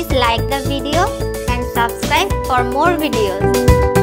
Please like the video and subscribe for more videos.